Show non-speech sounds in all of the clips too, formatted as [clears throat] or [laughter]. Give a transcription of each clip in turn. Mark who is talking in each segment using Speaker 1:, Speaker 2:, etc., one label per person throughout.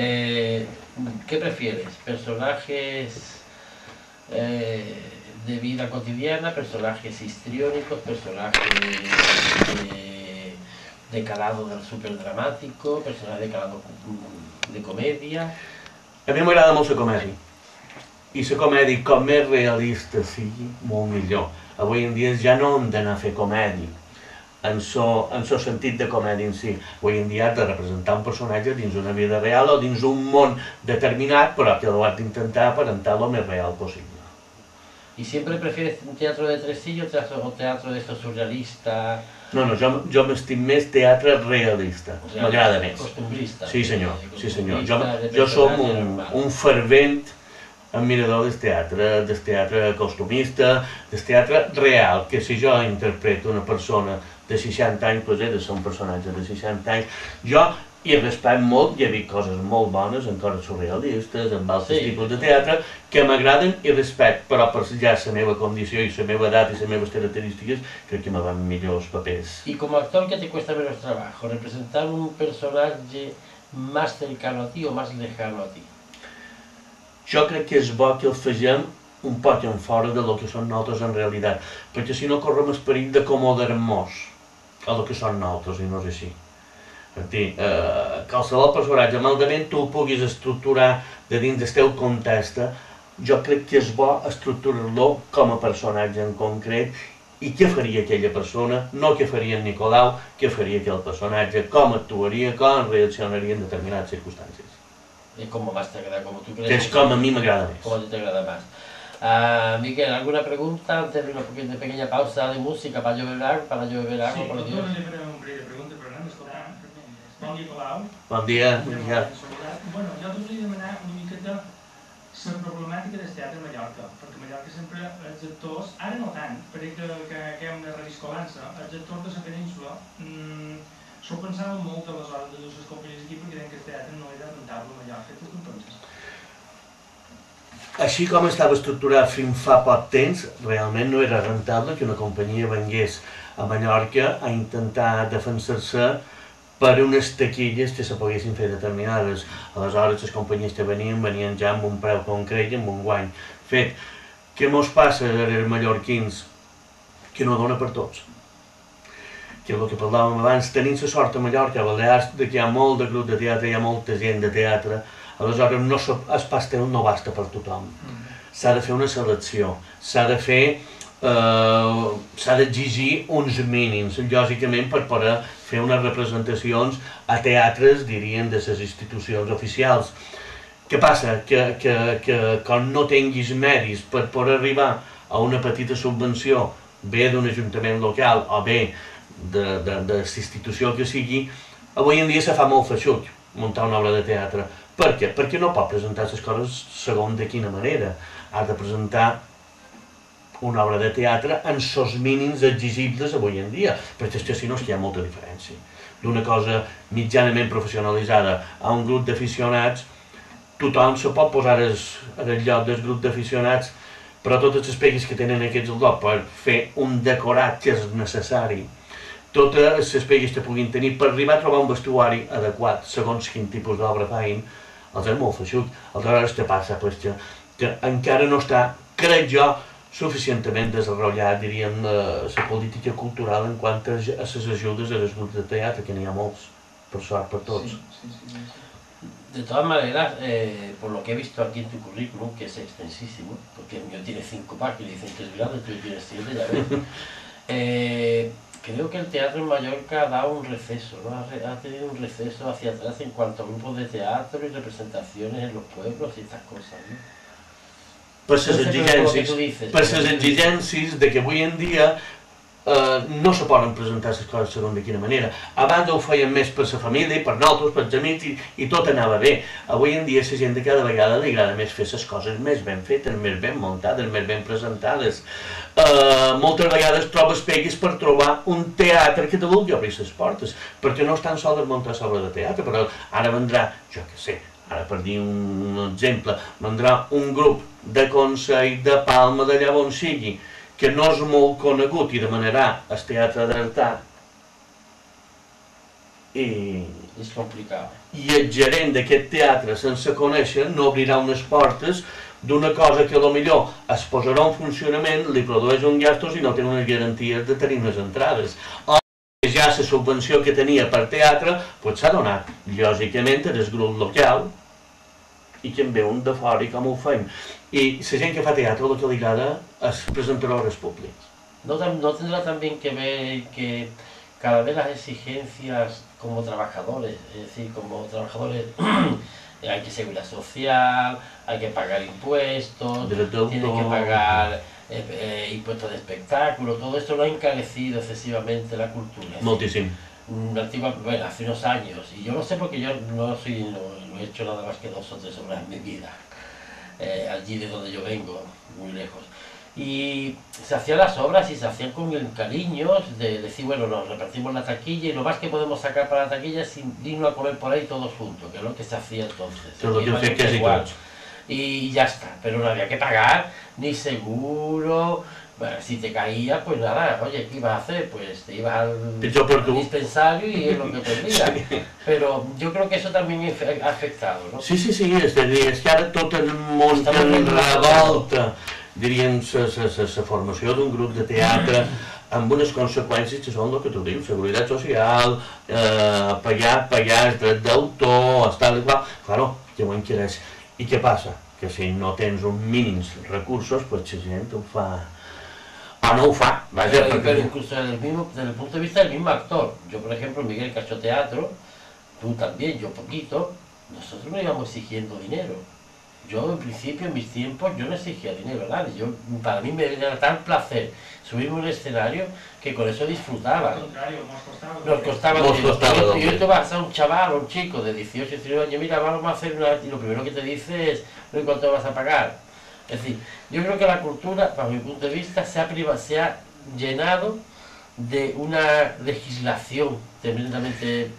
Speaker 1: Eh, ¿Qué prefieres? ¿Personajes eh, de vida cotidiana, personajes histriónicos, personajes de, de calado del superdramático, personajes de calado de comèdia...
Speaker 2: A mi m'agrada molt la comèdia. I la comèdia, com més realista sigui, molt millor. Avui en dia ja no hem d'anar a fer comèdia en so, en so sentit de comèdia en si. Avui en dia has de representar un personatge dins una vida real o dins un món determinat, però que ho has d'intentar aparentar el més real possible.
Speaker 1: ¿Y siempre prefieres un teatro de tresillo o teatro, de estos surrealista?
Speaker 2: No, no, jo, jo m'estim més teatre realista,
Speaker 1: O sea,
Speaker 2: m'agrada més.
Speaker 1: Costumbrista.
Speaker 2: Sí senyor, sí senyor. Jo, jo som un, un fervent admirador del teatre, del teatre costumista, del teatre real, que si jo interpreto una persona de 60 anys, doncs he de ser un personatge de 60 anys. Jo hi respecto molt, hi ha vist coses molt bones, en coses surrealistes, en altres
Speaker 1: Sí.
Speaker 2: tipus de teatre, que m'agraden i respecto, però per ja la meva condició i la meva edat i les meves característiques, crec que me van millors papers.
Speaker 1: Y como actor, ¿qué te cuesta menos trabajo? ¿Representar un personaje más cercano a ti o más lejano a ti?
Speaker 2: Jo crec que és bo que el fegem un poc en fora de lo que són nosaltres en realitat, perquè si no correm el perill d'acomodar-nos a lo que són nosaltres i no és així. Per dir, eh, qualsevol personatge, malament tu ho puguis estructurar de dins del teu context, jo crec que és bo estructurar-lo com a personatge en concret i què faria aquella persona, no què faria en Nicolau, què faria aquell personatge, com actuaria, com reaccionaria en determinades circumstàncies.
Speaker 1: Es como más te agrada, como tú crees.
Speaker 2: Que és com a mi m'agrada més.
Speaker 1: Como a ti te agrada más. Ah, Miguel, ¿alguna pregunta antes de una pequeña, pequeña pausa de música para beber algo? Para beber algo,
Speaker 3: Sí,
Speaker 1: por Dios?
Speaker 3: faré un parell de preguntes, però anem escoltant. Bon dia, Colau.
Speaker 2: Bon dia, Miquel.
Speaker 3: Bueno, jo t'ho volia demanar una miqueta la problemàtica del teatre a Mallorca, perquè a Mallorca sempre els actors, ara no tant, perquè que, que, que hem de reviscolant-se, els actors de la península mmm, s'ho pensaven molt a les hores de les companyies aquí perquè deien que el teatre no era rentable a Mallorca. Tu què en penses?
Speaker 2: Així com estava estructurat fins fa poc temps, realment no era rentable que una companyia vengués a Mallorca a intentar defensar-se per unes taquilles que se poguessin fer determinades. Aleshores, les companyies que venien, venien ja amb un preu concret i amb un guany fet. Què mos passa a els mallorquins? Que no dona per tots. Que el que parlàvem abans, tenim la sort a Mallorca, a Balears, que hi ha molt de grup de teatre, hi ha molta gent de teatre, aleshores no, el pastel no basta per tothom s'ha de fer una selecció, s'ha de fer, eh, s'ha d'exigir uns mínims, lògicament per poder fer unes representacions a teatres, dirien, de les institucions oficials. Què passa? Que, que, que quan no tinguis medis per poder arribar a una petita subvenció, bé d'un ajuntament local o bé de, de, de l'institució que sigui, avui en dia se fa molt feixuc muntar una obra de teatre. Per què? Perquè no pot presentar les coses segons de quina manera. Has de presentar una obra de teatre en sos mínims exigibles avui en dia, perquè és que si no és que hi ha molta diferència. D'una cosa mitjanament professionalitzada a un grup d'aficionats, tothom se pot posar en el lloc del grup d'aficionats, però totes les pegues que tenen aquests llocs per fer un decorat que és necessari, totes les pegues que puguin tenir per arribar a trobar un vestuari adequat segons quin tipus d'obra feien, és molt feixuc. Aleshores, què passa? Pues que, que encara no està, crec jo, suficientment desenvolupat, diríem, la, la política cultural en quant a, a les ajudes les grups de teatre, que n'hi ha molts, per sort per tots.
Speaker 3: Sí, sí, sí, sí, sí.
Speaker 1: De todas maneras, eh, por lo que he visto aquí en tu currículum, que es extensísimo, porque el mío tiene cinco páginas y dicen que es grande, tú tienes siete, ya ves. [laughs] Eh, creo que el teatro en Mallorca ha dado un receso, ¿no? Ha, ha tenido un receso hacia atrás en cuanto a grupos de teatro y representaciones en los pueblos y estas cosas, ¿no?
Speaker 2: Per les
Speaker 1: No sé,
Speaker 2: exigències,
Speaker 1: dices,
Speaker 2: per les exigències de que avui en dia eh, no se poden presentar les coses segons de quina manera. Abans ho feien més per la família, per nosaltres, per els amics, i, i tot anava bé. Avui en dia la gent de cada vegada li agrada més fer les coses més ben fetes, més ben muntades, més ben presentades. Eh, moltes vegades trobes pegues per trobar un teatre que te vulgui obrir les portes, perquè no és tan sol muntar l'obra de teatre, però ara vendrà, jo què sé, ara per dir un exemple, vendrà un grup de Consell de Palma de on sigui, que no és molt conegut i demanarà el teatre d'Artà i
Speaker 1: és complicat.
Speaker 2: I el gerent d'aquest teatre, sense conèixer, no obrirà unes portes d'una cosa que a lo millor es posarà en funcionament, li produeix un gastos i no té unes garanties de tenir unes entrades. O que ja la subvenció que tenia per teatre pues s'ha donat, lògicament, al grup local i ve un de fora i com ho fem. I la gent que fa teatre el que li agrada és presentar obres públics.
Speaker 1: ¿No, no tendrá también que ver que cada vez las exigencias como trabajadores, es decir, como trabajadores [clears throat] hay que seguridad social, hay que pagar impuestos, tienen que pagar eh, eh, impuestos de espectáculo, todo esto lo ha encarecido excesivamente la cultura.
Speaker 2: Moltíssim.
Speaker 1: Antigua- bueno, hace unos años, y yo lo sé porque yo no soy, no, no he hecho nada más que dos o tres obras en mi vida, eh, allí de donde yo vengo, muy lejos. Y se hacían las obras y se hacían con el cariño de decir, bueno, nos repartimos la taquilla y lo más que podemos sacar para la taquilla es irnos a comer por ahí todos juntos, que es lo que se hacía entonces.
Speaker 2: Lo que
Speaker 1: igual. Y ya está, pero no había que pagar ni seguro. Bueno, si te caía, pues nada, oye, ¿qué ibas a hacer? Pues te ibas al, al dispensario y es lo que perdías. [laughs] Pero yo creo que eso también ha afectado, ¿no?
Speaker 2: Sí, sí, sí, és a dir, és que ara tot el món
Speaker 1: ben
Speaker 2: revolta, diríem, la formació d'un grup de teatre, amb unes conseqüències que són el que tu dius, seguretat social, eh, pagar, pagar el dret d'autor, tal i qual, claro, que ho enquereix. I què passa? Que si no tens uns mínims recursos, pues la gent ho fa... O no ho fa, vaja,
Speaker 1: Pero, pero incluso desde el, mismo, desde el punto de vista del mismo actor. Yo, por ejemplo, Miguel Cacho Teatro, tú también, yo poquito, nosotros no íbamos exigiendo dinero. Yo, en principio, en mis tiempos, yo no exigía dinero a nadie. Yo, para mí me era tal placer subirme a un escenario que con eso disfrutaba.
Speaker 3: Al contrario, nos costaba.
Speaker 1: Nos costaba
Speaker 2: Nos
Speaker 1: dinero.
Speaker 2: costaba
Speaker 1: Y
Speaker 2: doble.
Speaker 1: hoy te vas a un chaval, un chico de 18, 19 años, mira, vamos a hacer una... Y lo primero que te dice es, "No, ¿y cuánto vas a pagar? Es decir, yo creo que la cultura, para mi punto de vista, se ha, priva- se ha llenado de una legislación tremendamente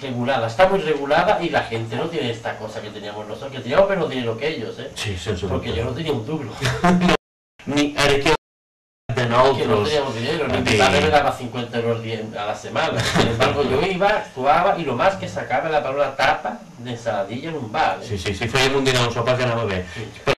Speaker 1: regulada. Está muy regulada y la gente no tiene esta cosa que teníamos nosotros, que teníamos menos dinero que ellos, ¿eh?
Speaker 2: Sí, sense
Speaker 1: Porque
Speaker 2: dubte.
Speaker 1: yo no tenía un duro. [laughs]
Speaker 2: Ni de
Speaker 1: que no teníamos dinero, ni mi padre me daba 50 euros a la semana. Sin embargo, yo iba, actuaba y lo más que sacaba era para una tapa de ensaladilla en un bar. ¿eh?
Speaker 2: Sí, sí, sí, fèiem un que anava bé.
Speaker 1: Sí.
Speaker 2: Per